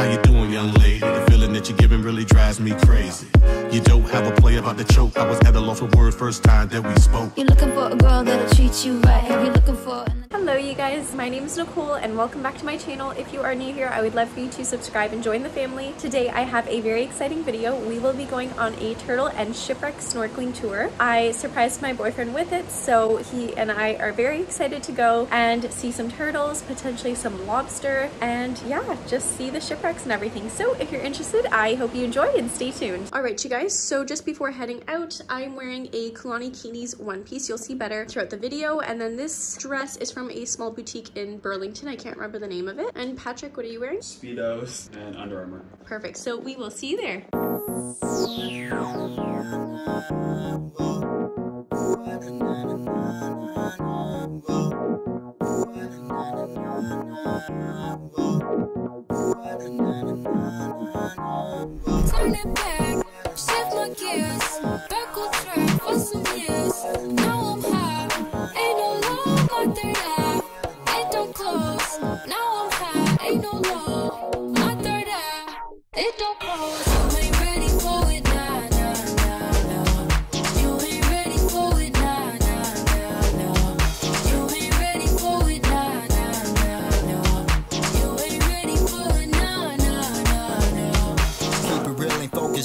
How you doing, young lady? The feeling that you're giving really drives me crazy. You don't have a play about the choke. I was at a loss for words first time that we spoke. You're looking for a girl that'll treat you right. Have you looking for? Hello you guys, my name is Nicole and welcome back to my channel. If you are new here, I would love for you to subscribe and join the family. Today I have a very exciting video. We will be going on a turtle and shipwreck snorkeling tour. I surprised my boyfriend with it, so he and I are very excited to go and see some turtles, potentially some lobster, and yeah, just see the shipwrecks and everything. So if you're interested, I hope you enjoy and stay tuned. All right, you guys, so just before heading out, I'm wearing a Kulani Kinis one piece. You'll see better throughout the video. And then this dress is from a small boutique in Burlington. I can't remember the name of it. And Patrick, what are you wearing? Speedos and Under Armour. Perfect. So we will see you there. Turn it back, shift my gears, back on track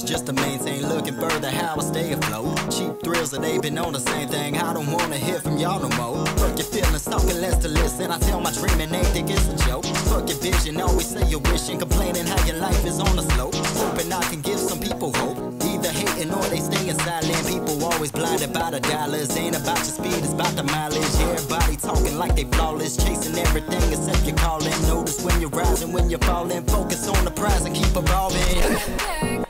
just to maintain. Looking further, how I stay afloat. Cheap thrills that they been on the same thing. I don't wanna hear from y'all no more. Fuck your feelings, talking less to listen. I tell my dream and they think it's a joke. Fuck your vision, always say you're wishing. Complaining how your life is on the slope. Hoping I can give some people hope. Either hating or they staying silent. People always blinded by the dollars. Ain't about your speed, it's about the mileage. Everybody talking like they flawless. Chasing everything except your calling. Notice when you're rising, when you're falling. Focus on the prize and keep evolving.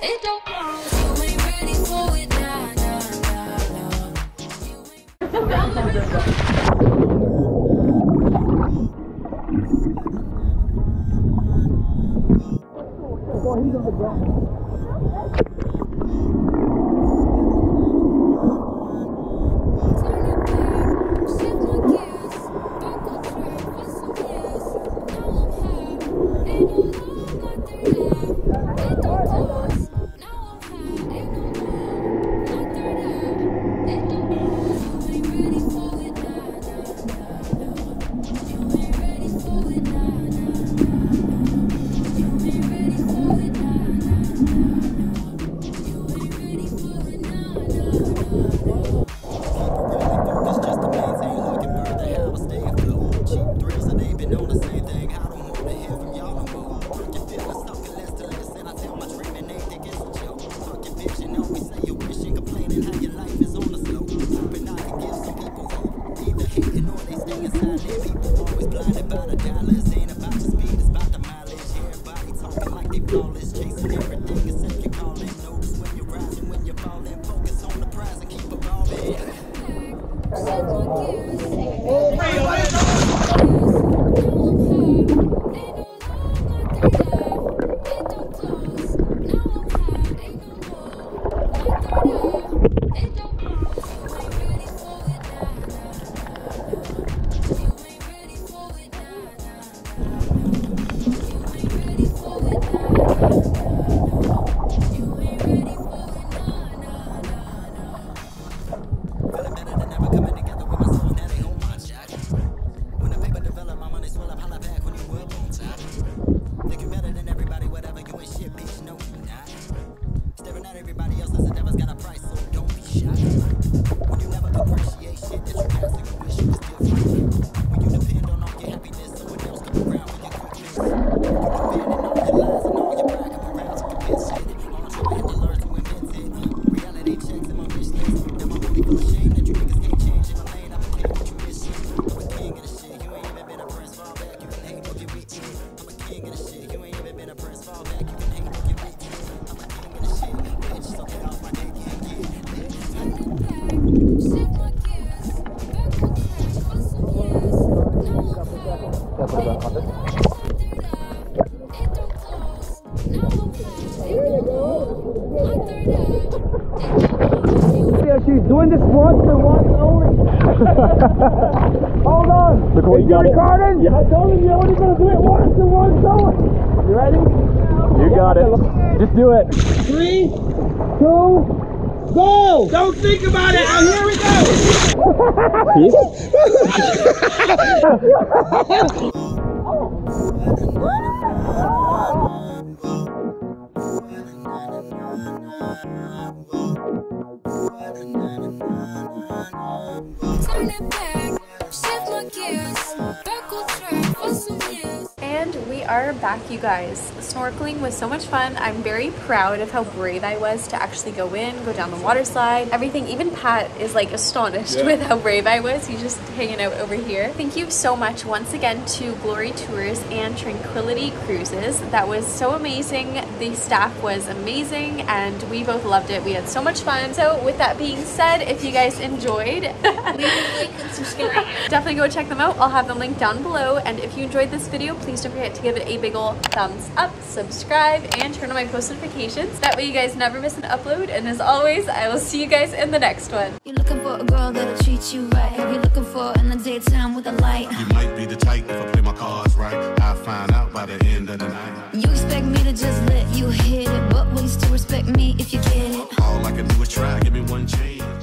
Eye. It don't close. You When you have an appreciation, it's your past and your wish you was different. When you depend on Doing this once and once only. Hold on. Nicole, Is you got it? recording? Yeah. I told him you're only gonna do it once and once only. You ready? You got it. Just do it. Three, two, go! Don't think about it. And here we go. Turn it back, shift my gears, are back, you guys. Snorkeling was so much fun. I'm very proud of how brave I was to actually go in, go down the water slide, everything. Even Pat is like astonished with how brave I was. He's just hanging out over here. Thank you so much once again to Glory Tours and Tranquility Cruises. That was so amazing. The staff was amazing and we both loved it. We had so much fun. So, with that being said, if you guys enjoyed, leave a like and subscribe. Definitely go check them out. I'll have them linked down below. And if you enjoyed this video, please don't forget to give it a big ol' thumbs up, subscribe, and turn on my post notifications. That way you guys never miss an upload. And as always, I will see you guys in the next one. You're looking for a girl that'll treat you right. You're looking for in the daytime with a light. You might be the type if I play my cards right. I'll find out by the end of the night. You expect me to just let you hit it, but will you still respect me if you get it? All I can do is try. Give me one chance.